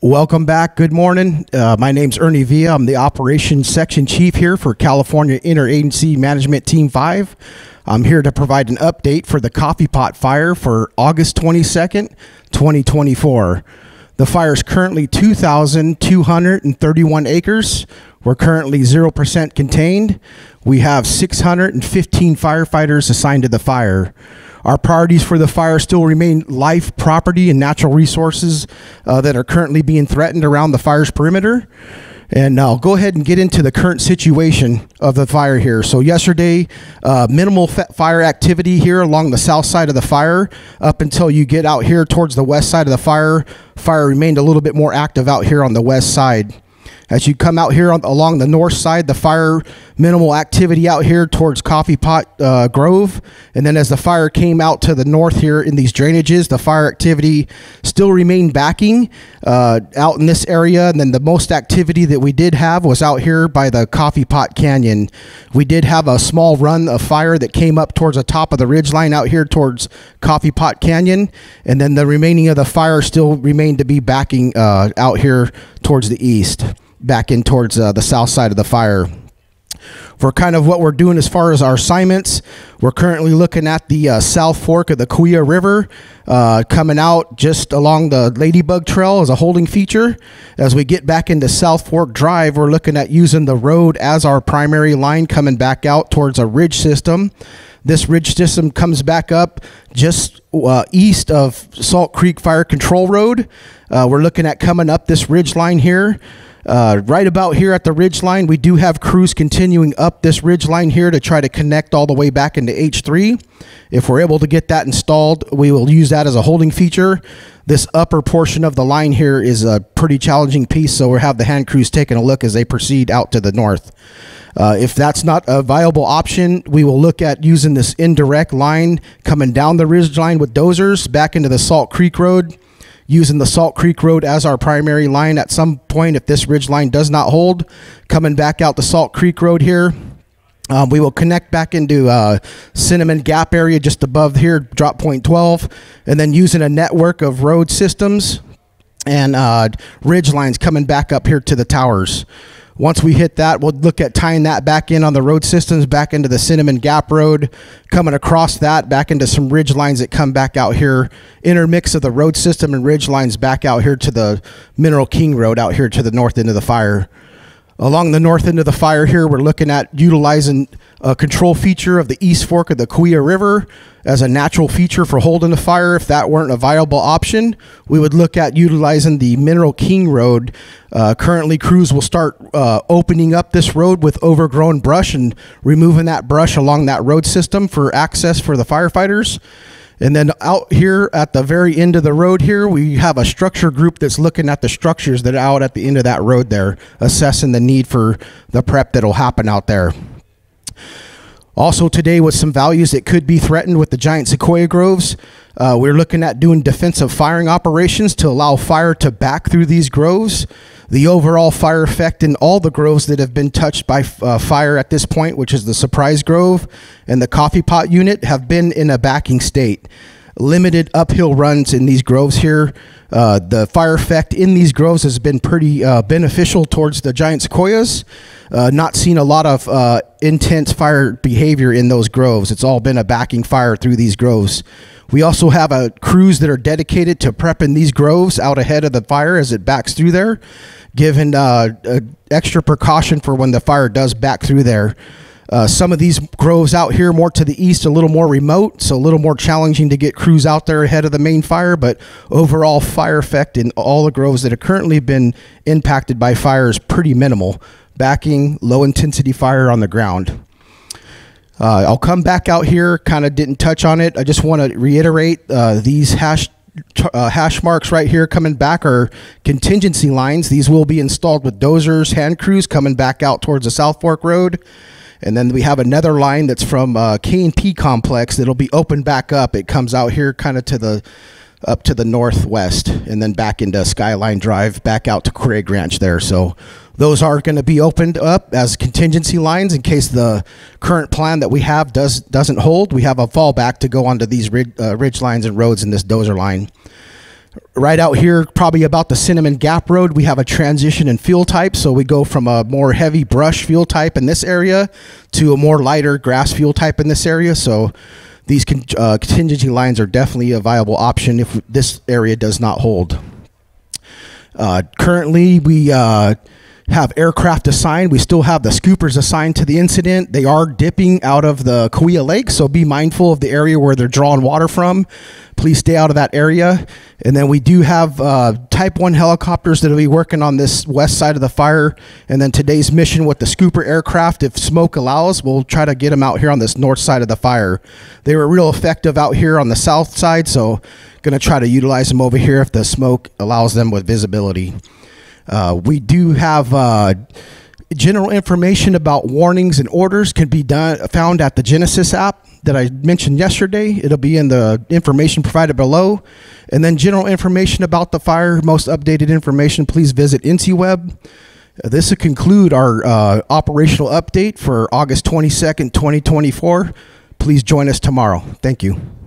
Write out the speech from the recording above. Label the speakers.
Speaker 1: Welcome back. Good morning. Uh, my name's Ernie Villa. I'm the Operations Section Chief here for California Interagency Management Team 5. I'm here to provide an update for the coffee pot fire for August 22nd, 2024. The fire is currently 2,231 acres. We're currently 0% contained. We have 615 firefighters assigned to the fire. Our priorities for the fire still remain life, property, and natural resources uh, that are currently being threatened around the fire's perimeter. And I'll go ahead and get into the current situation of the fire here. So, yesterday, uh, minimal fire activity here along the south side of the fire up until you get out here towards the west side of the fire. Fire remained a little bit more active out here on the west side. As you come out here on, along the north side, the fire minimal activity out here towards Coffee Pot uh, Grove, and then as the fire came out to the north here in these drainages, the fire activity still remained backing uh, out in this area. And then the most activity that we did have was out here by the Coffee Pot Canyon. We did have a small run of fire that came up towards the top of the ridge line out here towards Coffee Pot Canyon, and then the remaining of the fire still remained to be backing uh, out here towards the east back in towards uh, the south side of the fire. For kind of what we're doing as far as our assignments, we're currently looking at the uh, South Fork of the Kaweah River, uh, coming out just along the Ladybug Trail as a holding feature. As we get back into South Fork Drive, we're looking at using the road as our primary line coming back out towards a ridge system. This ridge system comes back up just uh, east of Salt Creek Fire Control Road. Uh, we're looking at coming up this ridge line here. Uh, right about here at the ridge line, we do have crews continuing up this ridge line here to try to connect all the way back into H3. If we're able to get that installed, we will use that as a holding feature. This upper portion of the line here is a pretty challenging piece, so we'll have the hand crews taking a look as they proceed out to the north. Uh, if that's not a viable option, we will look at using this indirect line coming down the ridge line with dozers back into the Salt Creek Road using the Salt Creek Road as our primary line at some point if this ridge line does not hold. Coming back out the Salt Creek Road here. Um, we will connect back into uh, Cinnamon Gap area just above here, drop point 12, and then using a network of road systems and uh, ridge lines coming back up here to the towers. Once we hit that, we'll look at tying that back in on the road systems, back into the Cinnamon Gap Road, coming across that, back into some ridge lines that come back out here. Intermix of the road system and ridge lines back out here to the Mineral King Road out here to the north end of the fire. Along the north end of the fire here, we're looking at utilizing a control feature of the East Fork of the Kaweah River as a natural feature for holding the fire. If that weren't a viable option, we would look at utilizing the Mineral King Road. Uh, currently, crews will start uh, opening up this road with overgrown brush and removing that brush along that road system for access for the firefighters. And then out here at the very end of the road here, we have a structure group that's looking at the structures that are out at the end of that road there, assessing the need for the prep that'll happen out there. Also today with some values that could be threatened with the giant sequoia groves. Uh, we're looking at doing defensive firing operations to allow fire to back through these groves. The overall fire effect in all the groves that have been touched by uh, fire at this point, which is the Surprise Grove and the Coffee Pot unit, have been in a backing state. Limited uphill runs in these groves here. Uh, the fire effect in these groves has been pretty uh, beneficial towards the giant sequoias. Uh, not seen a lot of uh, intense fire behavior in those groves. It's all been a backing fire through these groves. We also have a crews that are dedicated to prepping these groves out ahead of the fire as it backs through there, giving uh, extra precaution for when the fire does back through there. Uh, some of these groves out here more to the east, a little more remote, so a little more challenging to get crews out there ahead of the main fire. But overall, fire effect in all the groves that have currently been impacted by fire is pretty minimal. Backing, low intensity fire on the ground. Uh, I'll come back out here, kind of didn't touch on it. I just want to reiterate uh, these hash uh, hash marks right here coming back are contingency lines. These will be installed with dozers, hand crews coming back out towards the South Fork Road. And then we have another line that's from uh, KNP Complex that'll be opened back up. It comes out here kind of to the up to the northwest and then back into Skyline Drive, back out to Craig Ranch there. So those are going to be opened up as contingency lines in case the current plan that we have does doesn't hold. We have a fallback to go onto these uh, ridge lines and roads in this dozer line. Right out here, probably about the Cinnamon Gap Road, we have a transition in fuel type. So we go from a more heavy brush fuel type in this area to a more lighter grass fuel type in this area. So these con- uh, contingency lines are definitely a viable option if this area does not hold. Uh, currently, we uh, have aircraft assigned. We still have the scoopers assigned to the incident. They are dipping out of the Kaweah Lake, so be mindful of the area where they're drawing water from. Please stay out of that area. And then we do have uh, Type 1 helicopters that will be working on this west side of the fire. And then today's mission with the scooper aircraft, if smoke allows, we'll try to get them out here on this north side of the fire. They were real effective out here on the south side, so going to try to utilize them over here if the smoke allows them with visibility. Uh, we do have uh, general information about warnings and orders can be done found at the Genasys app that I mentioned yesterday. It'll be in the information provided below. And then general information about the fire, most updated information, please visit InciWeb. Uh, This will conclude our uh, operational update for August 22nd, 2024. Please join us tomorrow. Thank you.